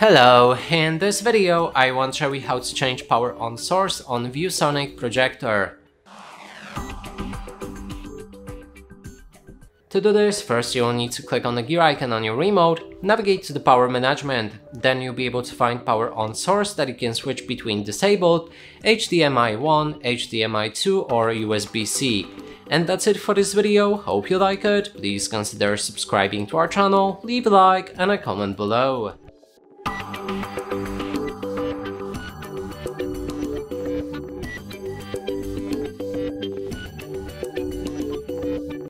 Hello, in this video I want to show you how to change power on source on ViewSonic projector. To do this, first you'll need to click on the gear icon on your remote, navigate to the power management, then you'll be able to find power on source that you can switch between disabled, HDMI 1, HDMI 2 or USB-C. And that's it for this video, hope you like it, please consider subscribing to our channel, leave a like and a comment below.